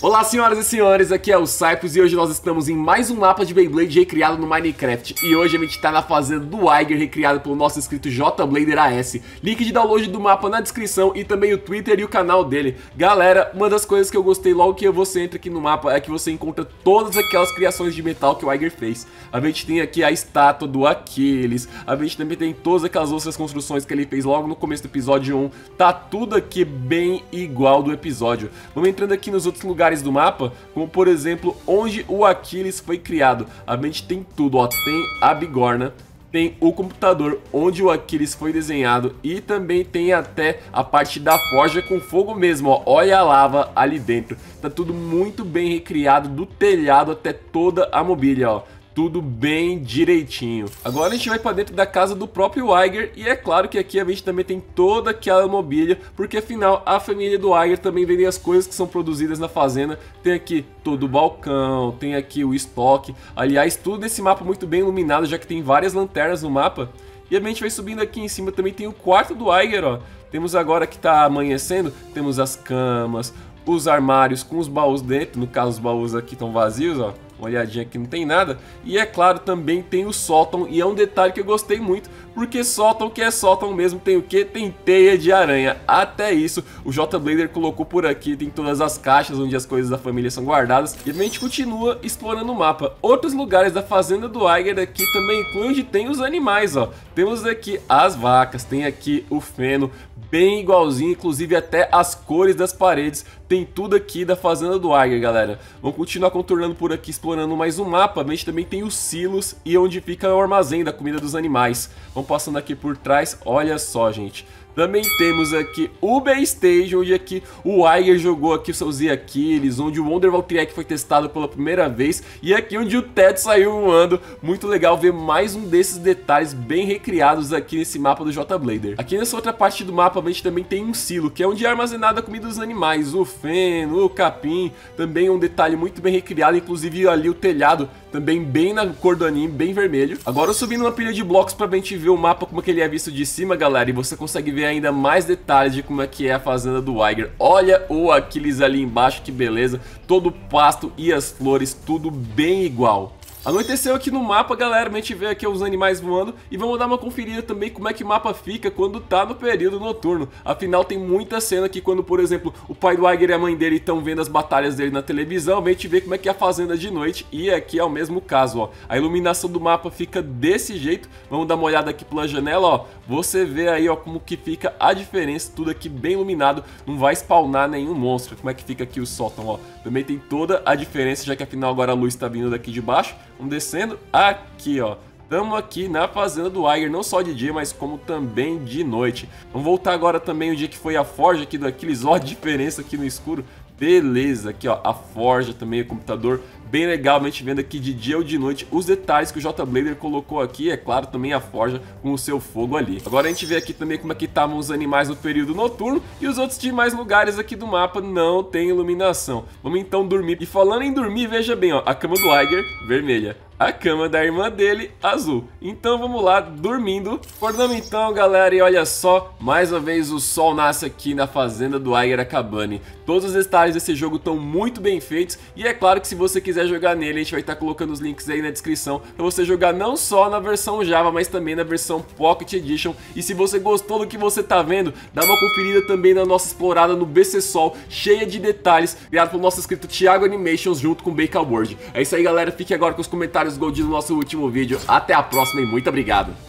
Olá senhoras e senhores, aqui é o Cypress e hoje nós estamos em mais um mapa de Beyblade recriado no Minecraft. E hoje a gente tá na fazenda do Iger, recriado pelo nosso inscrito JBlader AS Link de download do mapa na descrição e também o Twitter e o canal dele. Galera, uma das coisas que eu gostei logo que você entra aqui no mapa é que você encontra todas aquelas criações de metal que o Iger fez. A gente tem aqui a estátua do Aquiles, a gente também tem todas aquelas outras construções que ele fez logo no começo do episódio 1 Tá tudo aqui bem igual do episódio. Vamos entrando aqui nos outros lugares lugares do mapa, como por exemplo, onde o Aquiles foi criado. A gente tem tudo, ó, tem a bigorna, tem o computador onde o Aquiles foi desenhado e também tem até a parte da forja com fogo mesmo, ó. Olha a lava ali dentro. Tá tudo muito bem recriado do telhado até toda a mobília, ó tudo bem direitinho. Agora a gente vai para dentro da casa do próprio Iger e é claro que aqui a gente também tem toda aquela mobília, porque afinal a família do Iger também vende as coisas que são produzidas na fazenda. Tem aqui todo o balcão, tem aqui o estoque. Aliás, tudo nesse mapa muito bem iluminado, já que tem várias lanternas no mapa. E a gente vai subindo aqui em cima também tem o quarto do Iger, ó. Temos agora que está amanhecendo, temos as camas, os armários com os baús dentro, no caso os baús aqui estão vazios, ó uma olhadinha aqui não tem nada. E é claro, também tem o sótão, e é um detalhe que eu gostei muito, porque sótão que é sótão mesmo tem o que? Tem teia de aranha. Até isso, o J Blader colocou por aqui, tem todas as caixas onde as coisas da família são guardadas. E a gente continua explorando o mapa. Outros lugares da fazenda do Iger aqui também incluem onde tem os animais, ó. Temos aqui as vacas, tem aqui o feno, bem igualzinho, inclusive até as cores das paredes. Tem tudo aqui da fazenda do Iger, galera. Vamos continuar contornando por aqui, explorando mais um mapa. A gente também tem os silos e onde fica o armazém da comida dos animais. Vamos passando aqui por trás. Olha só, gente. Também temos aqui o B-Stage, onde aqui o Iger jogou aqui seus Aquiles, onde o Wonder Valkyrie foi testado pela primeira vez, e aqui onde o Ted saiu voando. Muito legal ver mais um desses detalhes bem recriados aqui nesse mapa do J-Blader. Aqui nessa outra parte do mapa a gente também tem um silo, que é onde é armazenada a comida dos animais, o feno, o capim, também um detalhe muito bem recriado, inclusive ali o telhado também bem na cor do anime, bem vermelho. Agora subindo uma pilha de blocos pra gente ver o mapa como que ele é visto de cima, galera, e você consegue ver ainda mais detalhes de como é que é a fazenda do Iger. Olha o Aquiles ali embaixo, que beleza, todo o pasto e as flores, tudo bem igual. Anoiteceu aqui no mapa, galera, a gente vê aqui os animais voando e vamos dar uma conferida também como é que o mapa fica quando tá no período noturno. Afinal, tem muita cena aqui quando, por exemplo, o pai do Iger e a mãe dele estão vendo as batalhas dele na televisão, a gente vê como é que é a fazenda de noite e aqui é o mesmo caso, ó. A iluminação do mapa fica desse jeito, vamos dar uma olhada aqui pela janela, ó. Você vê aí, ó, como que fica a diferença, tudo aqui bem iluminado, não vai spawnar nenhum monstro. Como é que fica aqui o sótão, ó. Também tem toda a diferença, já que afinal agora a luz está vindo daqui de baixo. Vamos descendo aqui, ó. Estamos aqui na fazenda do Iger, não só de dia, mas como também de noite. Vamos voltar agora também o dia que foi a forja aqui do Aquiles. Olha a diferença aqui no escuro. Beleza, aqui ó, a forja também, o computador, bem legal, a gente vendo aqui de dia ou de noite os detalhes que o J Blader colocou aqui, é claro, também a forja com o seu fogo ali. Agora a gente vê aqui também como é que estavam os animais no período noturno e os outros demais lugares aqui do mapa não tem iluminação. Vamos então dormir. E falando em dormir, veja bem, ó, a cama do Iger vermelha, a cama da irmã dele azul. Então vamos lá, dormindo. Acordamos então, galera, e olha só, mais uma vez o sol nasce aqui na fazenda do Iger Akabane. Todos os detalhes desse jogo estão muito bem feitos e é claro que se você quiser jogar nele, a gente vai estar colocando os links aí na descrição para você jogar não só na versão Java, mas também na versão Pocket Edition. E se você gostou do que você está vendo, dá uma conferida também na nossa explorada no BC Sol, cheia de detalhes, criado pelo nosso inscrito Thiago Animations junto com Bacon World. É isso aí, galera. Fique agora com os comentários comentários Gold no nosso último vídeo. Até a próxima e muito obrigado!